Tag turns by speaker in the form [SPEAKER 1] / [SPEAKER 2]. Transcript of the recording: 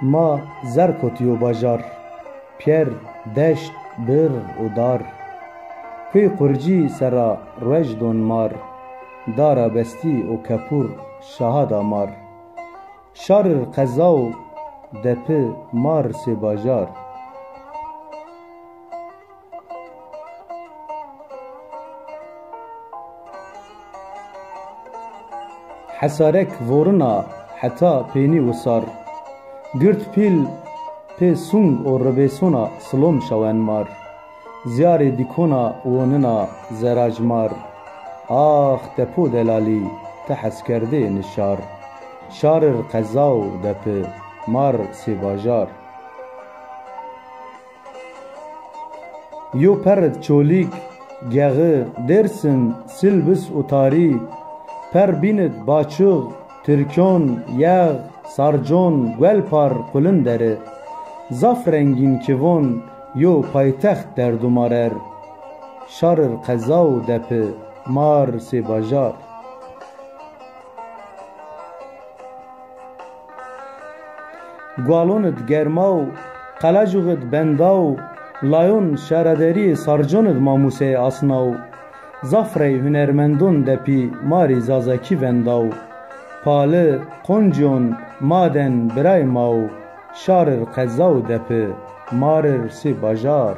[SPEAKER 1] Ma zerkotiyo bajar, pier deşt bir udar. Pê qurcî sera rej don mar, dara bestî û kepûr şaha da mar. Şarir qeza û depi mar sê bajar. Hesarek voruna heta pênî wisar. گرت پیل پی سونگ و ربیسونا سلوم شوان مار زیاری دیکونا وننا زراج مار آخ دپو دلالی تحس کرده نشار شارر قزاو دپه مار سی باجار یو پرد چولیک گغه درسن سلبس و تاری پر بیند باچوغ ترکون یغ Sarjon gwelpar kulin deri Zafrengin kivon yo paytext derdumarer Şarır qezav depi mar sebajar Gwalonit germav Qalajuğit bendav Layon şerederi sarjonit mamuse asnav Zafrey hünermendon depi mari zazaki vendav Pali konjon ونداو پاله قنجون مادن برای ماو شارر قزاو دپه مارر سی باجار